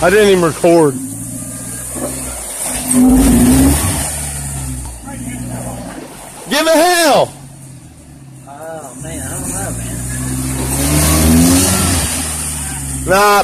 I didn't even record. Give it hell! Oh man, I don't know, man. Nah.